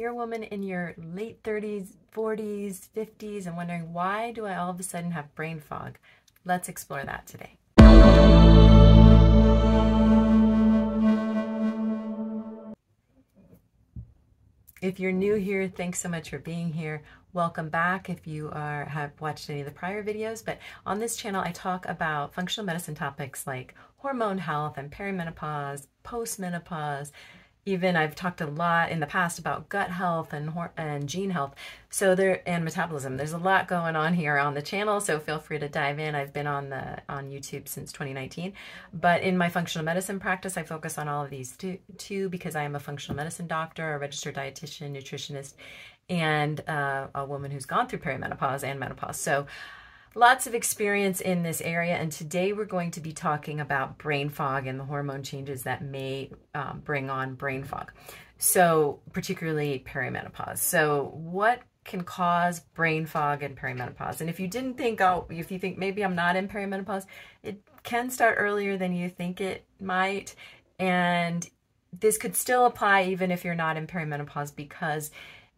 you're a woman in your late 30s, 40s, 50s, and wondering why do I all of a sudden have brain fog? Let's explore that today. If you're new here, thanks so much for being here. Welcome back if you are have watched any of the prior videos. But on this channel, I talk about functional medicine topics like hormone health and perimenopause, postmenopause, even I've talked a lot in the past about gut health and and gene health. So there and metabolism. There's a lot going on here on the channel, so feel free to dive in. I've been on the on YouTube since 2019, but in my functional medicine practice, I focus on all of these too, too because I am a functional medicine doctor, a registered dietitian, nutritionist, and uh, a woman who's gone through perimenopause and menopause. So lots of experience in this area, and today we're going to be talking about brain fog and the hormone changes that may um, bring on brain fog. So, particularly perimenopause. So, what can cause brain fog and perimenopause? And if you didn't think, oh, if you think maybe I'm not in perimenopause, it can start earlier than you think it might. And this could still apply even if you're not in perimenopause because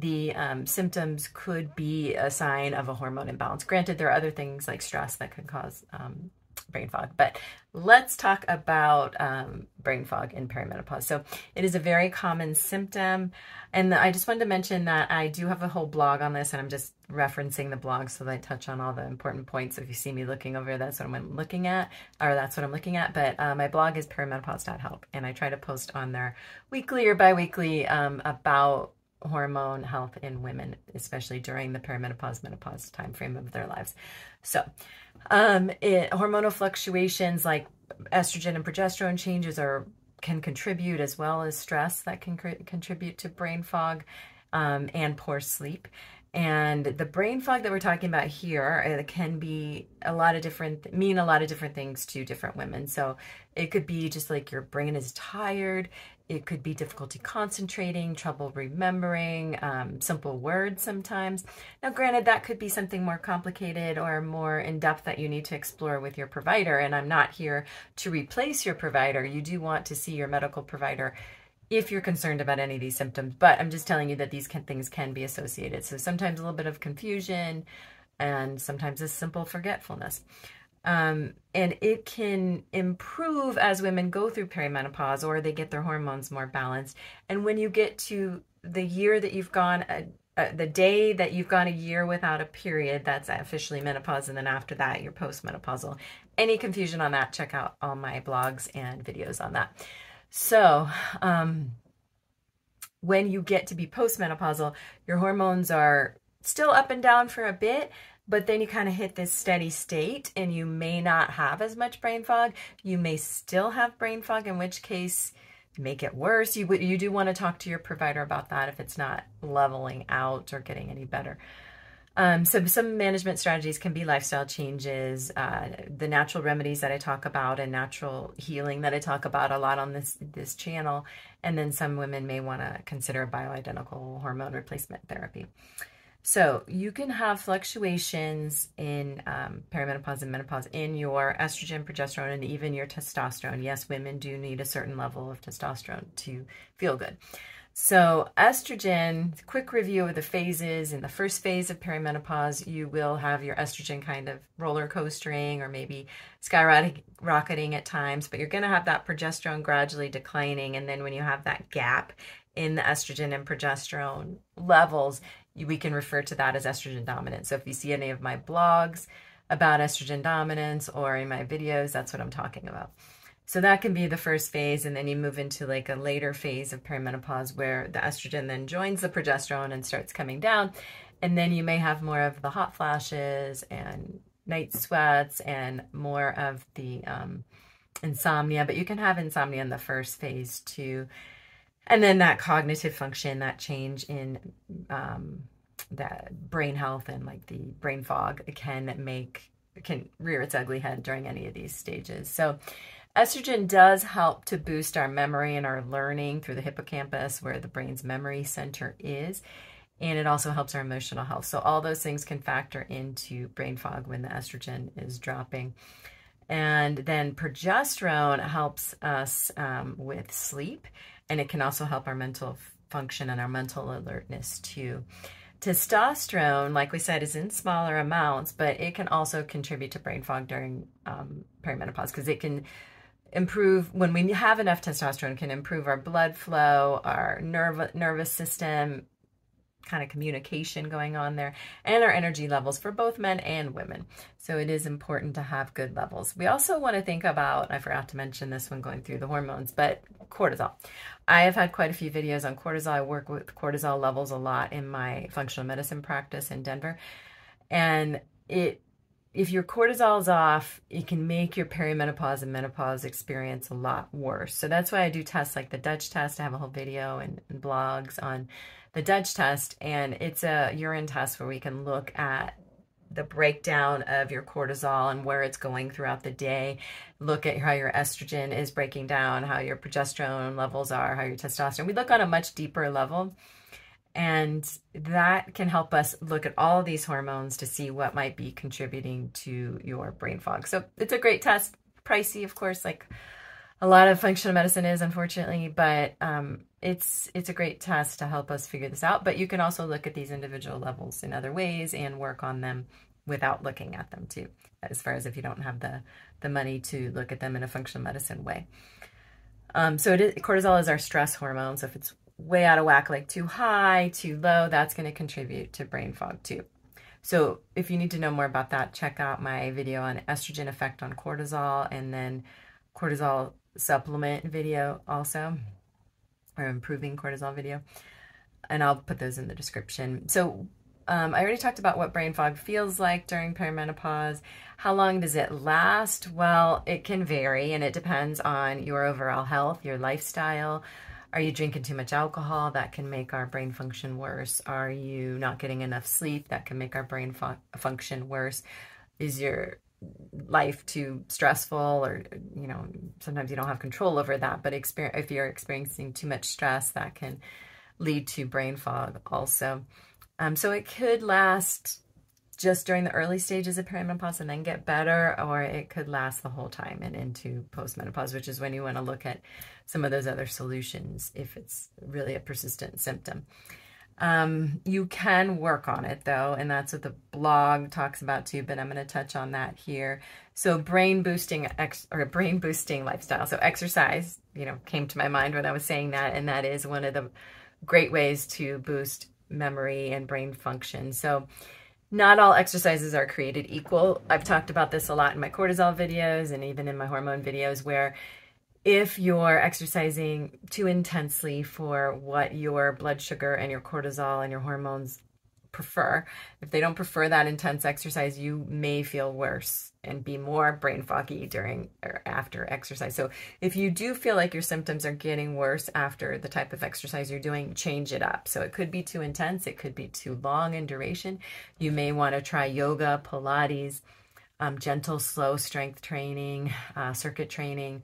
the um, symptoms could be a sign of a hormone imbalance. Granted, there are other things like stress that can cause um, brain fog, but let's talk about um, brain fog in perimenopause. So it is a very common symptom. And I just wanted to mention that I do have a whole blog on this and I'm just referencing the blog so that I touch on all the important points. If you see me looking over, that's what I'm looking at, or that's what I'm looking at. But uh, my blog is perimenopause.help and I try to post on there weekly or bi-weekly um, about hormone health in women, especially during the perimenopause menopause time frame of their lives. So, um, it, hormonal fluctuations like estrogen and progesterone changes are can contribute as well as stress that can contribute to brain fog um, and poor sleep. And the brain fog that we're talking about here it can be a lot of different, mean a lot of different things to different women. So it could be just like your brain is tired. It could be difficulty concentrating, trouble remembering, um, simple words sometimes. Now, granted, that could be something more complicated or more in depth that you need to explore with your provider. And I'm not here to replace your provider. You do want to see your medical provider if you're concerned about any of these symptoms. But I'm just telling you that these can, things can be associated. So sometimes a little bit of confusion and sometimes a simple forgetfulness. Um, and it can improve as women go through perimenopause or they get their hormones more balanced. And when you get to the year that you've gone, uh, uh, the day that you've gone a year without a period, that's officially menopause. And then after that, you're postmenopausal. Any confusion on that, check out all my blogs and videos on that. So, um, when you get to be postmenopausal, your hormones are still up and down for a bit, but then you kind of hit this steady state and you may not have as much brain fog. You may still have brain fog, in which case make it worse. You, you do want to talk to your provider about that if it's not leveling out or getting any better. Um, so some management strategies can be lifestyle changes, uh, the natural remedies that I talk about and natural healing that I talk about a lot on this, this channel. And then some women may want to consider bioidentical hormone replacement therapy. So you can have fluctuations in um, perimenopause and menopause in your estrogen, progesterone, and even your testosterone. Yes, women do need a certain level of testosterone to feel good. So estrogen, quick review of the phases. In the first phase of perimenopause, you will have your estrogen kind of roller coastering or maybe skyrocketing at times, but you're going to have that progesterone gradually declining. And then when you have that gap in the estrogen and progesterone levels, we can refer to that as estrogen dominance. So if you see any of my blogs about estrogen dominance or in my videos, that's what I'm talking about. So that can be the first phase, and then you move into like a later phase of perimenopause where the estrogen then joins the progesterone and starts coming down. And then you may have more of the hot flashes and night sweats and more of the um, insomnia, but you can have insomnia in the first phase too. And then that cognitive function, that change in um, that brain health and like the brain fog can make, can rear its ugly head during any of these stages. So estrogen does help to boost our memory and our learning through the hippocampus where the brain's memory center is. And it also helps our emotional health. So all those things can factor into brain fog when the estrogen is dropping. And then progesterone helps us um, with sleep and it can also help our mental function and our mental alertness too. Testosterone, like we said, is in smaller amounts, but it can also contribute to brain fog during um, perimenopause because it can improve when we have enough testosterone can improve our blood flow our nerve, nervous system kind of communication going on there and our energy levels for both men and women. So it is important to have good levels. We also want to think about, I forgot to mention this when going through the hormones, but cortisol. I have had quite a few videos on cortisol. I work with cortisol levels a lot in my functional medicine practice in Denver. And it if your cortisol is off, it can make your perimenopause and menopause experience a lot worse. So that's why I do tests like the Dutch test. I have a whole video and, and blogs on the Dutch test, and it's a urine test where we can look at the breakdown of your cortisol and where it's going throughout the day. Look at how your estrogen is breaking down, how your progesterone levels are, how your testosterone. We look on a much deeper level. And that can help us look at all these hormones to see what might be contributing to your brain fog. So it's a great test. Pricey, of course, like a lot of functional medicine is, unfortunately, but um, it's it's a great test to help us figure this out. But you can also look at these individual levels in other ways and work on them without looking at them too, as far as if you don't have the, the money to look at them in a functional medicine way. Um, so cortisol is our stress hormone. So if it's way out of whack, like too high, too low, that's going to contribute to brain fog too. So if you need to know more about that, check out my video on estrogen effect on cortisol and then cortisol supplement video also or improving cortisol video. And I'll put those in the description. So um, I already talked about what brain fog feels like during perimenopause. How long does it last? Well, it can vary and it depends on your overall health, your lifestyle. Are you drinking too much alcohol? That can make our brain function worse. Are you not getting enough sleep? That can make our brain fu function worse. Is your life too stressful or you know sometimes you don't have control over that but experience if you're experiencing too much stress that can lead to brain fog also. Um, so it could last just during the early stages of perimenopause and then get better or it could last the whole time and into postmenopause which is when you want to look at some of those other solutions if it's really a persistent symptom um, you can work on it though, and that's what the blog talks about too, but I'm going to touch on that here. So brain boosting ex or brain boosting lifestyle. So exercise, you know, came to my mind when I was saying that, and that is one of the great ways to boost memory and brain function. So not all exercises are created equal. I've talked about this a lot in my cortisol videos and even in my hormone videos where if you're exercising too intensely for what your blood sugar and your cortisol and your hormones prefer, if they don't prefer that intense exercise, you may feel worse and be more brain foggy during or after exercise. So if you do feel like your symptoms are getting worse after the type of exercise you're doing, change it up. So it could be too intense, it could be too long in duration. You may want to try yoga, Pilates, um, gentle, slow strength training, uh, circuit training,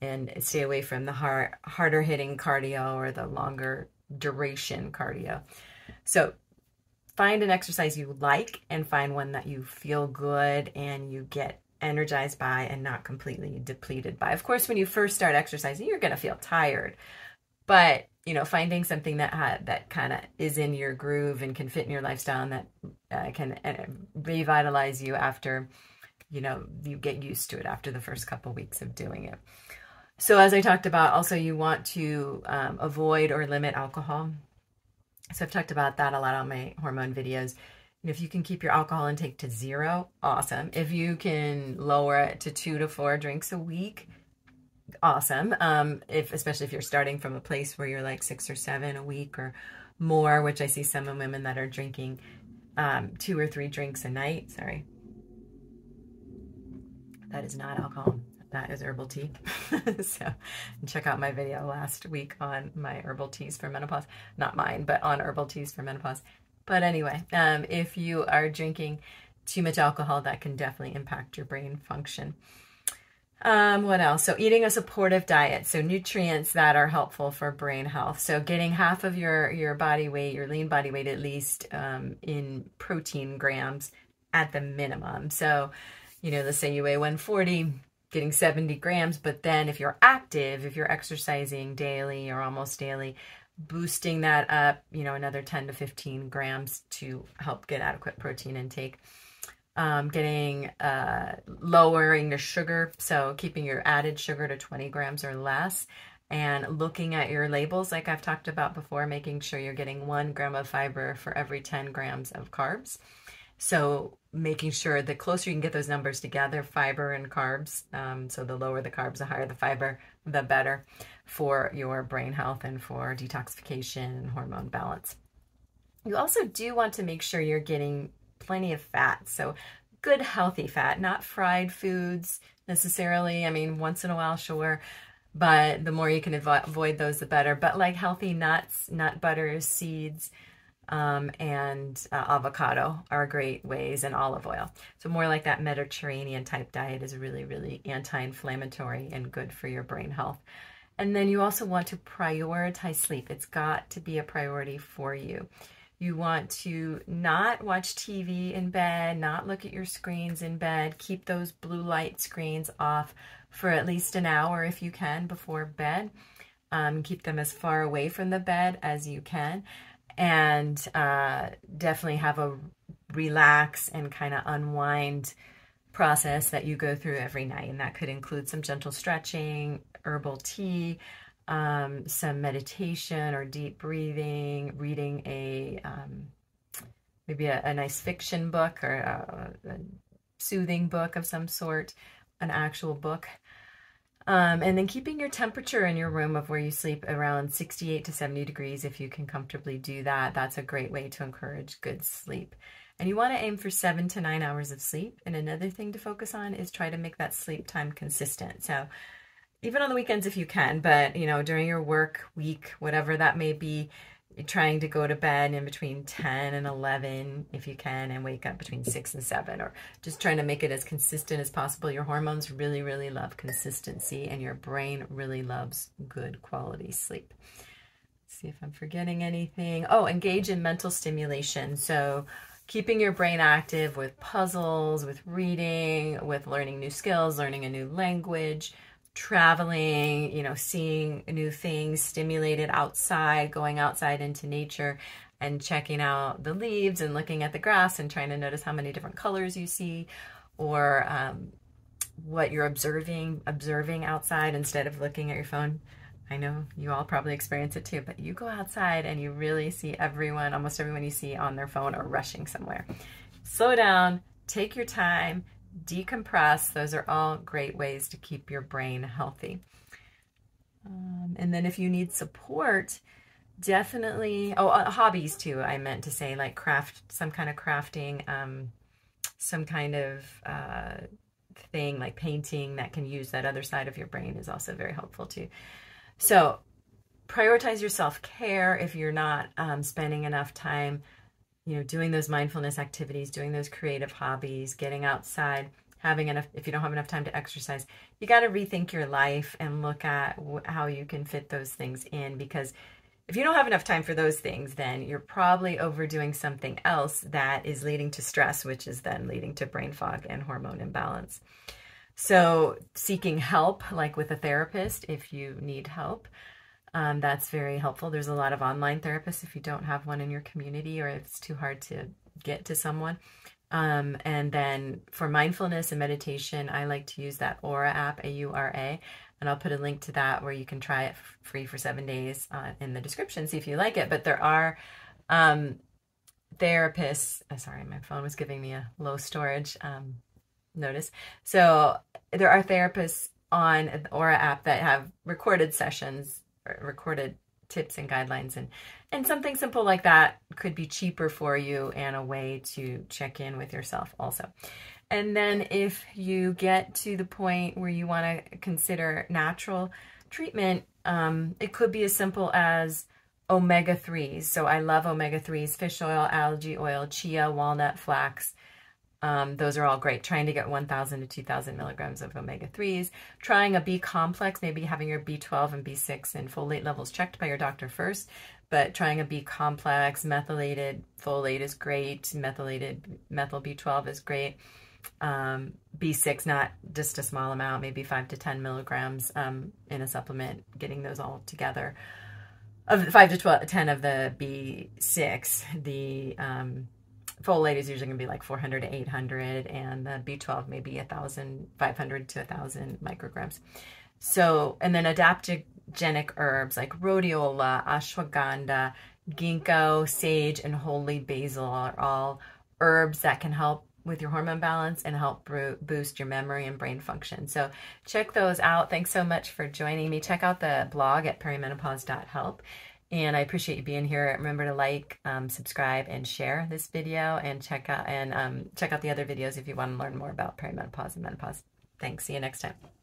and stay away from the hard, harder hitting cardio or the longer duration cardio. So find an exercise you like and find one that you feel good and you get energized by and not completely depleted by. Of course, when you first start exercising, you're going to feel tired. But, you know, finding something that ha- that kind of is in your groove and can fit in your lifestyle and that uh, can uh, revitalize you after, you know, you get used to it after the first couple weeks of doing it. So as I talked about, also you want to um, avoid or limit alcohol. So I've talked about that a lot on my hormone videos. And if you can keep your alcohol intake to zero, awesome. If you can lower it to two to four drinks a week, awesome. Um, if especially if you're starting from a place where you're like six or seven a week or more, which I see some women that are drinking um, two or three drinks a night. Sorry, that is not alcohol that is herbal tea. so check out my video last week on my herbal teas for menopause. Not mine, but on herbal teas for menopause. But anyway, um, if you are drinking too much alcohol, that can definitely impact your brain function. Um, what else? So eating a supportive diet. So nutrients that are helpful for brain health. So getting half of your, your body weight, your lean body weight at least um, in protein grams at the minimum. So, you know, let's say you weigh 140, getting 70 grams. But then if you're active, if you're exercising daily or almost daily, boosting that up, you know, another 10 to 15 grams to help get adequate protein intake. Um, getting uh, lowering the sugar, so keeping your added sugar to 20 grams or less, and looking at your labels, like I've talked about before, making sure you're getting one gram of fiber for every 10 grams of carbs. So making sure the closer you can get those numbers together, fiber and carbs, um, so the lower the carbs, the higher the fiber, the better for your brain health and for detoxification and hormone balance. You also do want to make sure you're getting plenty of fat. So good healthy fat, not fried foods necessarily. I mean, once in a while, sure, but the more you can avoid those, the better. But like healthy nuts, nut butters, seeds, um, and uh, avocado are great ways, and olive oil. So more like that Mediterranean type diet is really, really anti-inflammatory and good for your brain health. And then you also want to prioritize sleep. It's got to be a priority for you. You want to not watch TV in bed, not look at your screens in bed. Keep those blue light screens off for at least an hour if you can before bed. Um, keep them as far away from the bed as you can. And uh, definitely have a relax and kind of unwind process that you go through every night. And that could include some gentle stretching, herbal tea, um, some meditation or deep breathing, reading a um, maybe a, a, nice fiction book or a, a soothing book of some sort, an actual book. Um, and then keeping your temperature in your room of where you sleep around 68 to 70 degrees if you can comfortably do that. That's a great way to encourage good sleep. And you want to aim for seven to nine hours of sleep. And another thing to focus on is try to make that sleep time consistent. So even on the weekends if you can, but you know, during your work week, whatever that may be, trying to go to bed in between 10 and 11 if you can and wake up between 6 and 7 or just trying to make it as consistent as possible. Your hormones really really love consistency and your brain really loves good quality sleep. Let's see if i'm forgetting anything. Oh engage in mental stimulation. So keeping your brain active with puzzles with reading with learning new skills learning a new language traveling, you know, seeing new things, stimulated outside, going outside into nature and checking out the leaves and looking at the grass and trying to notice how many different colors you see or um, what you're observing, observing outside instead of looking at your phone. I know you all probably experience it too, but you go outside and you really see everyone, almost everyone you see on their phone or rushing somewhere. Slow down, take your time, decompress. Those are all great ways to keep your brain healthy. Um, and then if you need support, definitely, oh, uh, hobbies too, I meant to say, like craft, some kind of crafting, um, some kind of uh, thing like painting that can use that other side of your brain is also very helpful too. So prioritize your self-care if you're not um, spending enough time you know, doing those mindfulness activities, doing those creative hobbies, getting outside, having enough, if you don't have enough time to exercise, you got to rethink your life and look at how you can fit those things in because if you don't have enough time for those things, then you're probably overdoing something else that is leading to stress, which is then leading to brain fog and hormone imbalance. So seeking help, like with a therapist, if you need help, um, that's very helpful. There's a lot of online therapists if you don't have one in your community or if it's too hard to get to someone. Um, and then for mindfulness and meditation, I like to use that Aura app, A-U-R-A, and I'll put a link to that where you can try it free for seven days uh, in the description, see if you like it. But there are um, therapists, oh, sorry, my phone was giving me a low storage um, notice. So there are therapists on the Aura app that have recorded sessions recorded tips and guidelines and and something simple like that could be cheaper for you and a way to check in with yourself also. And then if you get to the point where you want to consider natural treatment um, it could be as simple as omega-3s so i love omega-3s fish oil algae oil chia walnut flax um, those are all great. Trying to get 1,000 to 2,000 milligrams of omega-3s. Trying a B complex, maybe having your B12 and B6 and folate levels checked by your doctor first. But trying a B complex, methylated folate is great. Methylated methyl B12 is great. Um, B6, not just a small amount, maybe 5 to 10 milligrams um, in a supplement, getting those all together. of 5 to 12, 10 of the B6, the um, folate is usually going to be like 400 to 800, and the B12 maybe 1,500 to 1,000 micrograms. So, and then adaptogenic herbs like rhodiola, ashwagandha, ginkgo, sage, and holy basil are all herbs that can help with your hormone balance and help boost your memory and brain function. So check those out. Thanks so much for joining me. Check out the blog at perimenopause.help. And I appreciate you being here. Remember to like, um, subscribe, and share this video, and check out and um, check out the other videos if you want to learn more about perimenopause and menopause. Thanks. See you next time.